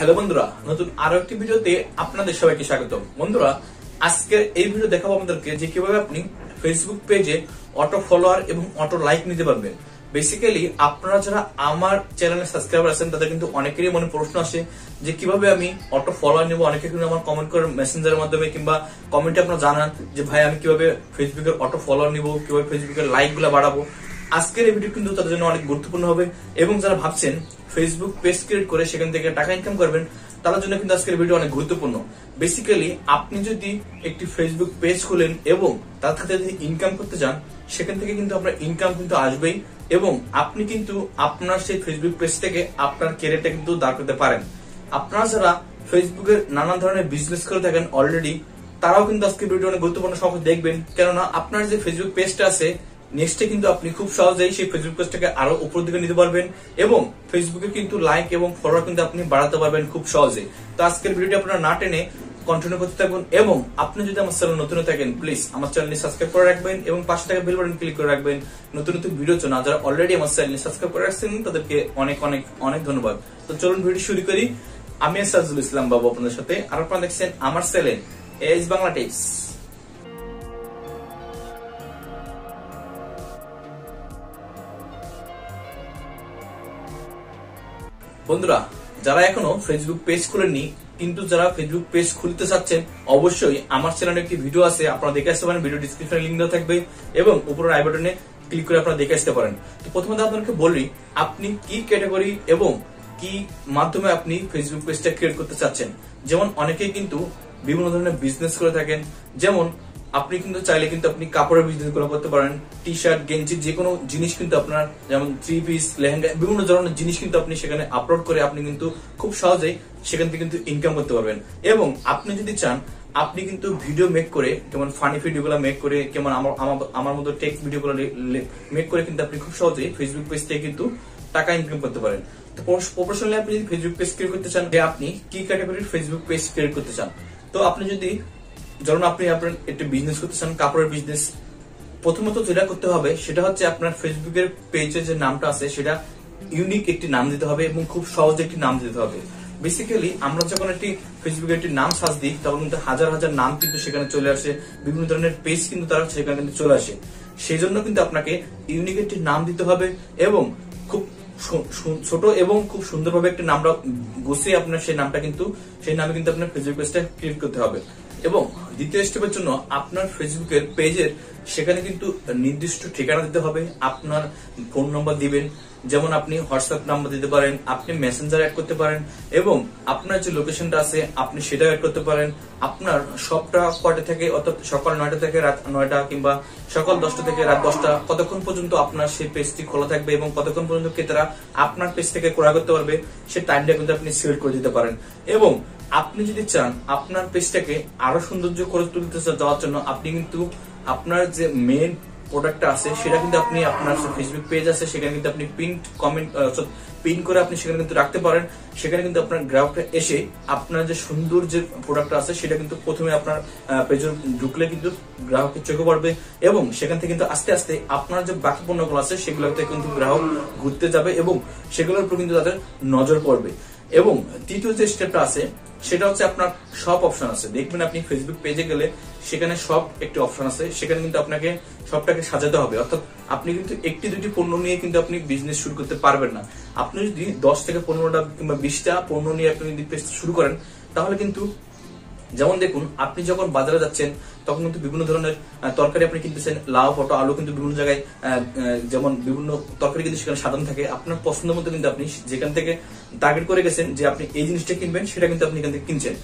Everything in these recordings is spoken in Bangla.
হ্যালো বন্ধুরা, নতুন আরও একটি ভিডিওতে আপনাদের সবাইকে স্বাগত বন্ধুরা আজকের এই ভিডিও দেখাবো আপনাদেরকে যে কীভাবে আপনি ফেসবুক পেজে অটো ফলোয়ার এবং অটো লাইক নিতে পারবেন। বেসিক্যালি আপনারা যারা আমার চ্যানেলে সাবস্ক্রাইবার আছেন, তাদের কিন্তু অনেকেরই মনে প্রশ্ন আসে যে কীভাবে আমি অটো ফলোয়ার নেব? অনেকে কিন্তু আমার কমেন্ট করেন মেসেঞ্জারের মাধ্যমে কিংবা কমেন্টে আপনারা জানান যে, ভাই, আমি কীভাবে ফেসবুকের অটো ফলোয়ার নিবো? কীভাবে ফেসবুকের লাইকগুলা বাড়াবো? আজকের এই ভিডিও কিন্তু তাদের জন্য অনেক গুরুত্বপূর্ণ হবে এবং যারা ভাবছেন ফেসবুক পেজ ক্রিয়েট করে সেখান থেকে টাকা ইনকাম করবেন, তাদের জন্য কিন্তু আজকের ভিডিও অনেক গুরুত্বপূর্ণ। বেসিক্যালি আপনি যদি একটি ফেসবুক পেজ খুলেন এবং তার সাথে যদি ইনকাম করতে চান, সেখান থেকে কিন্তু আপনার ইনকাম কিন্তু আসবেই এবং আপনি কিন্তু আপনার সেই ফেসবুক পেজ থেকে আপনার ক্যারিয়ারটা কিন্তু দাঁড় করতে পারেন। আপনারা যারা ফেসবুকের নানান ধরনের বিজনেস করে থাকেন অলরেডি তারাও কিন্তু আজকে ভিডিও অনেক গুরুত্বপূর্ণ সংখ্যা দেখবেন। কেননা আপনার যে ফেসবুক পেজটা আছে নেক্সটে কিন্তু আপনি খুব সহজেই সেই ফেসবুক পেজটাকে আরও উপর দিকে নিতে পারবেন এবং ফেসবুকে কিন্তু লাইক এবং ফলোয়ার কিন্তু আপনি বাড়াতে পারবেন খুব সহজে তো আজকের ভিডিওটি আপনারা না টেনে কন্টিনিউ করতে থাকুন এবং আপনি যদি আমার চ্যানেল নতুন থাকেন প্লিজ আমার চ্যানেলটি সাবস্ক্রাইব করে রাখবেন এবং পাশে থাকা বেল বাটন ক্লিক করে রাখবেন। নতুন নতুন ভিডিও জন্য যারা অলরেডি আমার চ্যানেলটি সাবস্ক্রাইব করে রাখছেন তাদেরকে অনেক অনেক অনেক ধন্যবাদ। তো চলুন ভিডিও শুরু করি। আমি সাজুল ইসলাম বাবু আপনাদের সাথে। আর আপনারা দেখছেন আমার চ্যানেল এস বাংলা টিপস বন্ধুরা, যারা এখনও ফেসবুক পেজ খুলেননি, কিন্তু যারা ফেসবুক পেজ খুলতে চাচ্ছেন, অবশ্যই আমার চ্যানেলে একটি ভিডিও আছে, আপনারা দেখে আসতে পারেন ভিডিও ডিসক্রিপশনে লিঙ্ক দেওয়া থাকবে, এবং উপরের আই বাটনে ক্লিক করে আপনারা দেখে আসতে পারেন। তো প্রথমত আপনাকে বলি, আপনি কি ক্যাটাগরি এবং কি মাধ্যমে আপনি ফেসবুক পেজটা ক্রিয়েট করতে চাচ্ছেন? যেমন অনেকেই কিন্তু বিভিন্ন ধরনের বিজনেস করে থাকেন, যেমন আপনি কিন্তু চাইলে কিন্তু আপনি কাপড়ের বিজনেসগুলো করতে পারেন টি শার্ট গেঞ্জি যে কোনো জিনিস কিন্তু আপনার, যেমন থ্রি পিস লেহেঙ্গা, বিভিন্ন ধরনের জিনিস কিন্তু আপনি সেখানে আপলোড করে আপনি কিন্তু খুব সহজেই সেখান থেকে কিন্তু ইনকাম করতে পারবেন। এবং আপনি যদি চান, আপনি কিন্তু ভিডিও মেক করে যেমন ফানি ভিডিও গুলো মেক করে, কেমন আমার, আমার- মতো টেক ভিডিও গুলো মেক করে কিন্তু আপনি খুব সহজেই ফেসবুক পেজ থেকে কিন্তু টাকা ইনকাম করতে পারেন। তো প্রফেশনালি আপনি যদি ফেসবুক পেজ ক্রিয়েট করতে চান, যে আপনি কি ক্যাটাগরির ফেসবুক পেজ ক্রিয়েট করতে চান, তো আপনি যদি ধরুন আপনি আপনার একটি বিজনেস করতে চান, কাপড়ের বিজনেস প্রথমত যেটা করতে হবে সেটা হচ্ছে আপনার ফেসবুকের পেজের যে নামটা আছে, সেটা ইউনিক একটি নাম দিতে হবে এবং খুব সহজে একটি নাম দিতে হবে। বেসিক্যালি আমরা যখন একটি ফেসবুকে একটি নাম সার্চ দিই, তখন কিন্তু হাজার হাজার নাম কিন্তু সেখানে চলে আসে, বিভিন্ন ধরনের পেজ কিন্তু তারা সেখানে কিন্তু চলে আসে। সেই জন্য কিন্তু আপনাকে ইউনিক একটি নাম দিতে হবে এবং খুব ছোট এবং খুব সুন্দরভাবে একটি নামটা গুছিয়ে আপনার সেই নামটা কিন্তু, সেই নামে কিন্তু আপনার ফেসবুক পেজটা ক্রিয়েট করতে হবে। এবং দ্বিতীয় স্টেপের জন্য আপনার ফেসবুকের পেজের সেখানে কিন্তু নির্দিষ্ট ঠিকানা দিতে হবে। আপনার ফোন নম্বর দিবেন। যেমন আপনি হোয়াটসঅ্যাপ নাম্বার দিতে পারেন, আপনি মেসেঞ্জার অ্যাড করতে পারেন এবং আপনার যে লোকেশনটা আছে, আপনি সেটা অ্যাড করতে পারেন। আপনার সবটা কটা থেকে, অর্থাৎ সকাল নয়টা থেকে রাত নয়টা কিংবা সকাল দশটা থেকে রাত দশটা কতক্ষণ পর্যন্ত আপনার সেই পেজটি খোলা থাকবে এবং কতক্ষণ পর্যন্ত ক্রেতারা আপনার পেজ থেকে ক্রয় করতে পারবে সে টাইমটা কিন্তু আপনি সিলেক্ট করে দিতে পারেন। এবং আপনি যদি চান আপনার পেজটাকে আরও সৌন্দর্য করে তুলতে যাওয়ার জন্য, আপনি কিন্তু আপনার যে মেন প্রোডাক্টটা আছে, সেটা কিন্তু আপনি আপনার ফেসবুক পেজ আছে, সেখানে কিন্তু আপনি পিন কমেন্ট পিন করে আপনি সেখানে কিন্তু রাখতে পারেন। সেখানে কিন্তু আপনার গ্রাহকরা এসে আপনার যে সুন্দর যে প্রোডাক্টটা আছে, সেটা কিন্তু প্রথমে আপনার পেজে ঢুকলে কিন্তু গ্রাহকের চোখে পড়বে এবং সেখান থেকে কিন্তু আস্তে আস্তে আপনার যে বাকি পণ্যগুলো আছে, সেগুলোতে কিন্তু গ্রাহক ঘুরতে যাবে এবং সেগুলোর উপর কিন্তু তাদের নজর পড়বে। এবং তৃতীয় যে স্টেপটা আছে, সেটা হচ্ছে আপনার সব অপশন আছে। দেখবেন আপনি ফেসবুক পেজে গেলে সেখানে সব একটি অপশন আছে। সেখানে কিন্তু আপনাকে সবটাকে সাজাতে হবে। অর্থাৎ আপনি কিন্তু একটি, দুটি পণ্য নিয়ে কিন্তু আপনি বিজনেস শুরু করতে পারবেন না। আপনি যদি দশ থেকে পনেরোটা কিংবা বিশটা পণ্য নিয়ে আপনি যদি শুরু করেন, তাহলে কিন্তু যেমন দেখুন, আপনি যখন বাজারে যাচ্ছেন, তখন কিন্তু বিভিন্ন ধরনের তরকারি আপনি কিনতেছেন, লাউ ফটো আলু কিন্তু বিভিন্ন জায়গায় যেমন বিভিন্ন তরকারি কিন্তু সেখানে সাধারণ থাকে। আপনার পছন্দ মতো কিন্তু আপনি যেখান থেকে টার্গেট করে গেছেন যে আপনি এই জিনিসটা কিনবেন, সেটা কিন্তু আপনি এখান থেকে কিনছেন।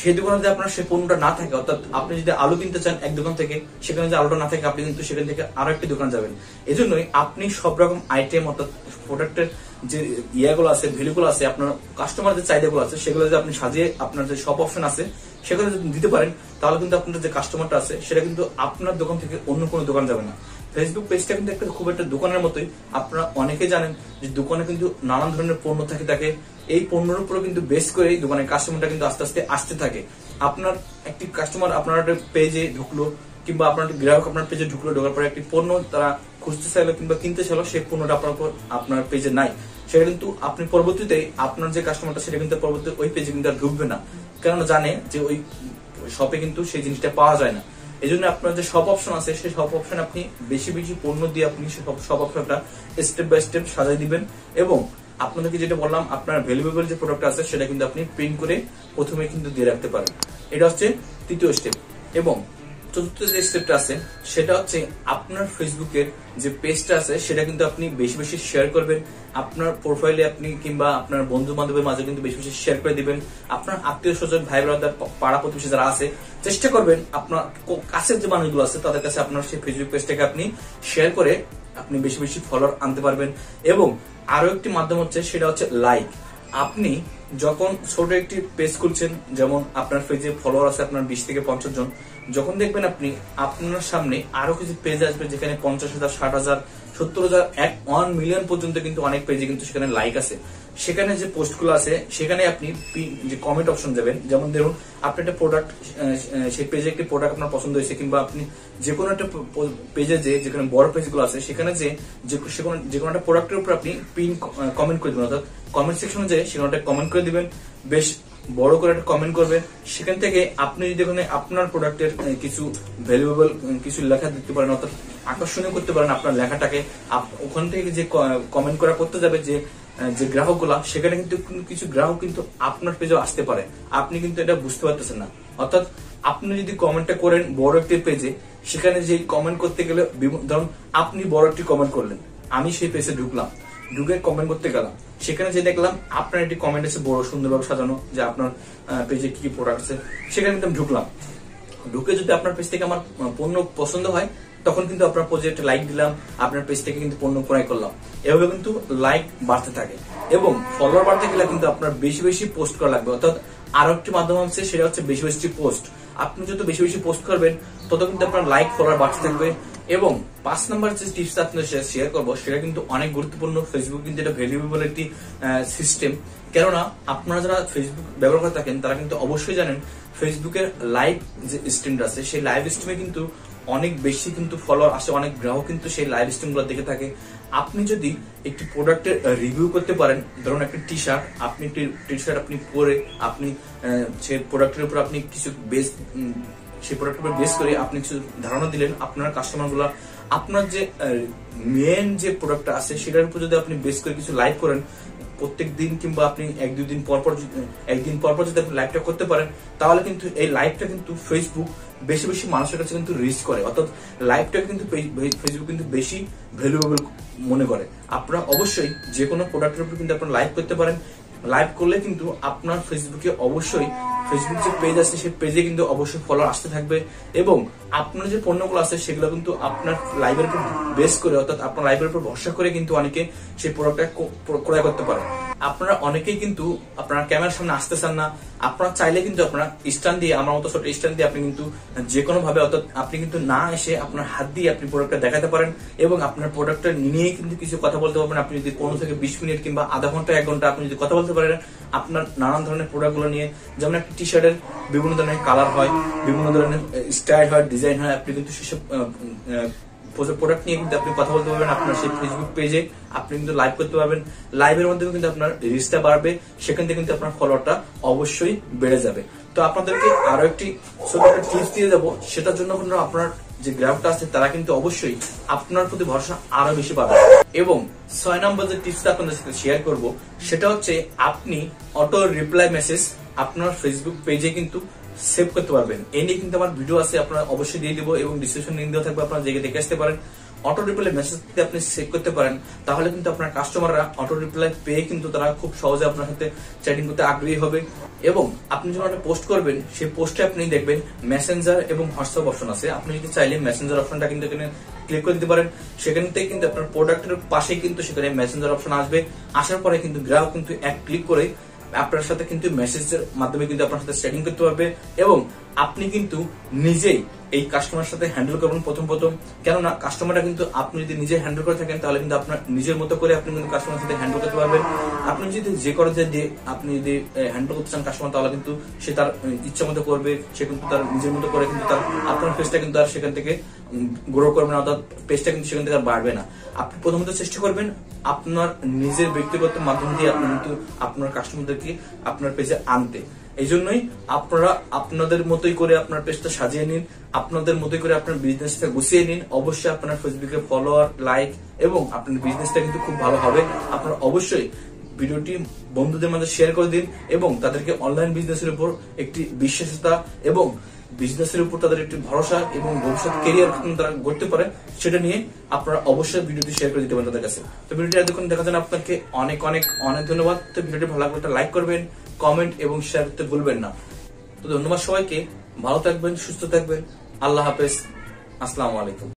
সেই দোকানে যদি আপনার সেই পণ্যটা না থাকে, অর্থাৎ আপনি যদি আলু কিনতে চান এক দোকান থেকে, সেখানে যদি আলুটা না থাকে, আপনি কিন্তু সেখান থেকে আরও একটি দোকান যাবেন। এজন্যই আপনি সব রকম আইটেম অর্থাৎ প্রোডাক্টের যে ইয়াগুলো আছে, ভ্যালুগুলো আছে, আপনার কাস্টমার যে চাহিদাগুলো আছে, সেগুলো যদি আপনি সাজিয়ে আপনার যে সব অপশন আছে, সেগুলো যদি দিতে পারেন, তাহলে কিন্তু আপনার যে কাস্টমারটা আছে, সেটা কিন্তু আপনার দোকান থেকে অন্য কোনো দোকান যাবে না। ফেসবুক পেজটা কিন্তু একটা খুব একটা দোকানের মতোই। আপনারা অনেকে জানেন যে দোকানে কিন্তু নানান ধরনের পণ্য থাকে থাকে। এই পণ্যের উপরে কিন্তু বেস করে দোকানের কাস্টমারটা কিন্তু আস্তে আস্তে আসতে থাকে। আপনার একটি কাস্টমার আপনার একটা পেজে ঢুকলো, কিংবা আপনার গ্রাহক আপনার পেজে ঢুকলো, ঢোকার পরে একটি পণ্য তারা খুঁজতে চাইলো কিংবা কিনতে চাইলো, সেই পণ্যটা আপনার আপনার পেজে নাই। সেটা কিন্তু আপনি পরবর্তীতে আপনার যে কাস্টমারটা সেটা কিন্তু পরবর্তীতে ওই পেজে কিন্তু আর ঢুকবে না। কারণ জানে যে ওই শপে কিন্তু সেই জিনিসটা পাওয়া যায় না। এই জন্য আপনার যে সব অপশন আছে, সেই সব অপশন আপনি বেশি বেশি পণ্য দিয়ে আপনি সব অপশনটা স্টেপ বাই স্টেপ সাজাই দিবেন এবং আপনাদেরকে যেটা বললাম, আপনার ভ্যালুয়েবল যে প্রোডাক্ট আছে, সেটা কিন্তু আপনি প্রিন্ট করে প্রথমে কিন্তু দিয়ে রাখতে পারেন। এটা হচ্ছে তৃতীয় স্টেপ এবং চতুর্থ যে স্টেপটা আছে, সেটা হচ্ছে আপনার ফেসবুকের যে পেজটা আছে, সেটা কিন্তু আপনি বেশি বেশি শেয়ার করবেন। আপনার প্রোফাইলে আপনি কিংবা আপনার বন্ধু বান্ধবের মাঝে কিন্তু বেশি বেশি শেয়ার করে দিবেন। আপনার আত্মীয় স্বজন, ভাই ব্রাদার পাড়া প্রতিবেশী যারা আছে, চেষ্টা করবেন আপনার কাছের যে মানুষগুলো আছে, তাদের কাছে আপনার সেই ফেসবুক পেজটাকে আপনি শেয়ার করে আপনি বেশি বেশি ফলোয়ার আনতে পারবেন। এবং আরও একটি মাধ্যম হচ্ছে, সেটা হচ্ছে লাইক আপনি যখন ছোট একটি পেজ খুলছেন, যেমন আপনার পেজে ফলোয়ার আছে আপনার বিশ থেকে পঞ্চাশ জন যখন দেখবেন আপনি, আপনার সামনে আরও কিছু পেজ আসবে যেখানে পঞ্চাশ হাজার, ষাট হাজার, সত্তর হাজার, এক ওয়ান মিলিয়ন পর্যন্ত কিন্তু অনেক পেজে কিন্তু সেখানে লাইক আছে। সেখানে যে পোস্টগুলো আছে, সেখানে আপনি যে কমেন্ট অপশন যাবেন, যেমন ধরুন, আপনি একটা প্রোডাক্ট সেই পেজে একটি প্রোডাক্ট আপনার পছন্দ হয়েছে, কিংবা আপনি যে কোনো একটা পেজে যে, যেখানে বড় পেজগুলো আছে, সেখানে যে যে কোনো একটা প্রোডাক্টের উপর আপনি পিন কমেন্ট করে দেবেন। অর্থাৎ কমেন্ট সেকশনে যে সেখানে একটা কমেন্ট করে দিবেন। বেশ বড় করে একটা কমেন্ট করবেন সেখান থেকে আপনি যদি ওখানে আপনার প্রোডাক্টের কিছু ভ্যালুয়েবল কিছু লেখা দিতে পারেন, অর্থাৎ আকর্ষণীয় করতে পারেন আপনার লেখাটাকে ওখান থেকে যে কমেন্ট করা করতে যাবে যে যে গ্রাহকগুলা, সেখানে কিন্তু কিছু গ্রাহক কিন্তু আপনার পেজে আসতে পারে। আপনি কিন্তু এটা বুঝতে পারতেছেন না। অর্থাৎ আপনি যদি কমেন্টটা করেন বড় একটি পেজে সেখানে যে কমেন্ট করতে গেলে ধরুন আপনি বড় একটি কমেন্ট করলেন, আমি সেই পেজে ঢুকলাম। ঢুকে কমেন্ট করতে গেলাম। সেখানে যে দেখলাম, আপনার একটি কমেন্ট আছে বড় সুন্দরভাবে সাজানো, যে আপনার পেজে কি কি প্রোডাক্ট আছে, সেখানে কিন্তু ঢুকলাম। ঢুকে যদি আপনার পেজ থেকে আমার পণ্য পছন্দ হয়, তখন কিন্তু আপনার প্রজেক্ট লাইক দিলাম, আপনার পেজ থেকে কিন্তু পণ্য ক্রয় করলাম। এভাবে কিন্তু লাইক বাড়তে থাকে এবং ফলোয়ার বাড়তে গেলে কিন্তু আপনার বেশি বেশি পোস্ট করা লাগবে। অর্থাৎ আরও একটি মাধ্যম আছে, সেটা হচ্ছে বেশি বেশি পোস্ট আপনি যত বেশি বেশি পোস্ট করবেন, তত কিন্তু আপনার লাইক ফলোয়ার বাড়তে থাকবে। এবং পাঁচ নাম্বার যে টিপস আপনার শেয়ার করব, সেটা কিন্তু অনেক গুরুত্বপূর্ণ। ফেসবুক কিন্তু এটা ভ্যালুয়েবল একটি সিস্টেম কেননা, আপনারা যারা ফেসবুক ব্যবহার করে থাকেন, তারা কিন্তু অবশ্যই জানেন ফেসবুকের লাইভ যে স্ট্রিমটা আছে, সেই লাইভ স্ট্রিমে কিন্তু অনেক বেশি কিন্তু ফলোয়ার আসে, অনেক গ্রাহক কিন্তু সেই লাইভ স্ট্রিমগুলো দেখে থাকে। আপনি যদি একটি প্রোডাক্টের রিভিউ করতে পারেন, ধরুন একটি টি শার্ট আপনি একটি টি শার্ট আপনি পরে, আপনি সেই প্রোডাক্টের উপর আপনি কিছু বেস সেই প্রোডাক্টের উপর বেস করে আপনি কিছু ধারণা দিলেন, আপনার কাস্টমারগুলা, আপনার যে মেন যে প্রোডাক্টটা আছে, সেটার উপর যদি আপনি বেস করে কিছু লাইভ করেন, প্রত্যেক দিন কিংবা আপনি এক, দুই দিন পর পর একদিন পর পর যদি আপনি লাইভটা করতে পারেন, তাহলে কিন্তু এই লাইভটা কিন্তু ফেসবুক বেশি বেশি মানুষের কাছে কিন্তু রিচ করে। অর্থাৎ লাইভটা কিন্তু ফেসবুক কিন্তু বেশি ভ্যালুয়েবল মনে করে। আপনারা অবশ্যই যে কোনো প্রোডাক্টের উপর কিন্তু আপনারা লাইভ করতে পারেন লাইভ করলে কিন্তু আপনার ফেসবুকে অবশ্যই ফেসবুক যে পেজ আছে, সেই পেজে কিন্তু অবশ্যই ফলো আসতে থাকবে এবং আপনার যে পণ্যগুলো আছে, সেগুলো কিন্তু আপনার লাইভের উপর বেস করে, অর্থাৎ আপনার লাইভের উপর ভরসা করে কিন্তু অনেকে সেই প্রোডাক্টটা ক্রয় করতে পারে আপনারা অনেকেই কিন্তু আপনার ক্যামেরার সামনে আসতে চান না। আপনারা চাইলে কিন্তু আপনার স্ট্যান্ড দিয়ে, আমার মতো ছোট স্ট্যান্ড দিয়ে আপনি কিন্তু যে কোনো ভাবে অর্থাৎ আপনি কিন্তু না এসে আপনার হাত দিয়ে আপনি প্রোডাক্টটা দেখাতে পারেন এবং আপনার প্রোডাক্টটা নিয়ে কিন্তু কিছু কথা বলতে পারবেন। আপনি যদি পনেরো থেকে বিশ মিনিট কিংবা আধা ঘণ্টা, এক ঘণ্টা আপনি যদি কথা বলতে পারেন আপনার নানান ধরনের প্রোডাক্টগুলো নিয়ে যেমন একটা টি শার্টের বিভিন্ন ধরনের কালার হয়, বিভিন্ন ধরনের স্টাইল হয় ডিজাইন হয়, আপনি কিন্তু সেসব প্রোডাক্ট নিয়ে কিন্তু আপনি কথা বলতে পারবেন। আপনার সেই ফেসবুক পেজে আপনি কিন্তু লাইভ করতে পারবেন। লাইভের মাধ্যমে কিন্তু আপনার রিচটা বাড়বে। সেখান থেকে কিন্তু আপনার ফলোয়ারটা অবশ্যই বেড়ে যাবে। তো আপনাদেরকে আরও একটি ছোট একটা টিপস দিয়ে যাব সেটার জন্য আপনার যে গ্রাহকটা আছে, তারা কিন্তু অবশ্যই আপনার প্রতি ভরসা আরও বেশি পাবে এবং ছয় নম্বর যে টিপসটা আপনাদের সাথে শেয়ার করব, সেটা হচ্ছে আপনি অটো রিপ্লাই মেসেজ আপনার ফেসবুক পেজে কিন্তু সেভ করতে পারবেন। এ নিয়ে কিন্তু আমার ভিডিও আছে, আপনারা অবশ্যই দিয়ে দিব এবং ডিসক্রিপশন লিঙ্ক দেওয়া থাকবে, আপনারা জেগে দেখে আসতে পারেন। অটো রিপ্লাই মেসেজ যদি আপনি সেভ করতে পারেন, তাহলে কিন্তু আপনার কাস্টমাররা অটো রিপ্লাই পেয়ে কিন্তু তারা খুব সহজে আপনার সাথে চ্যাটিং করতে আগ্রহী হবে। এবং আপনি যখন একটা পোস্ট করবেন, সেই পোস্টে আপনি দেখবেন মেসেঞ্জার এবং হোয়াটসঅ্যাপ অপশন আছে। আপনি যদি চাইলে মেসেঞ্জার অপশনটা কিন্তু এখানে ক্লিক করে দিতে পারেন। সেখান থেকে কিন্তু আপনার প্রোডাক্টের পাশেই কিন্তু সেখানে মেসেঞ্জার অপশন আসবে। আসার পরে কিন্তু গ্রাহক কিন্তু এক ক্লিক করে আপনার সাথে কিন্তু মেসেজের মাধ্যমে কিন্তু আপনার সাথে সেটিং করতে পারবে। এবং আপনি কিন্তু নিজেই এই কাস্টমার সাথে হ্যান্ডেল করবেন প্রথম প্রথম। কেননা কাস্টমারটা কিন্তু আপনি যদি নিজে হ্যান্ডেল করে থাকেন, তাহলে কিন্তু আপনার নিজের মতো করে আপনি কিন্তু কাস্টমার সাথে হ্যান্ডেল করতে পারবেন। আপনি যদি যে করে যে আপনি যদি হ্যান্ডেল করতে চান কাস্টমার তাহলে কিন্তু সে তার ইচ্ছা মতো করবে, সে কিন্তু তার নিজের মতো করে কিন্তু তার, আপনার পেজটা কিন্তু আর সেখান থেকে গ্রো করবে না, অর্থাৎ পেজটা কিন্তু সেখান থেকে আর বাড়বে না। আপনি প্রথমত চেষ্টা করবেন আপনার নিজের ব্যক্তিগত মাধ্যম দিয়ে আপনি কিন্তু আপনার কাস্টমারদেরকে আপনার পেজে আনতে। এই জন্যই আপনারা আপনাদের মতোই করে আপনার পেজটা সাজিয়ে নিন, আপনাদের মতোই করে আপনার বিজনেসটা গুছিয়ে নিন। অবশ্যই আপনার ফেসবুকে ফলোয়ার লাইক এবং আপনার বিজনেসটা কিন্তু খুব ভালো হবে। আপনার অবশ্যই ভিডিওটি বন্ধুদের মাঝে শেয়ার করে দিন এবং তাদেরকে অনলাইন বিজনেসের উপর একটি বিশ্বাসতা এবং বিজনেসের উপর তাদের একটি ভরসা এবং ভবিষ্যৎ কেরিয়ার তারা গড়তে পারে, সেটা নিয়ে আপনারা অবশ্যই ভিডিওটি শেয়ার করে দিতে পারেন তাদের কাছে। তো ভিডিওটি এতক্ষণ দেখার জন্য আপনাকে অনেক অনেক অনেক ধন্যবাদ। তো ভিডিওটি ভালো লাগলে লাইক করবেন কমেন্ট এবং শেয়ার করতে ভুলবেন না। তো ধন্যবাদ সবাইকে। ভালো থাকবেন, সুস্থ থাকবেন। আল্লাহ হাফেজ। আসসালাম আলাইকুম।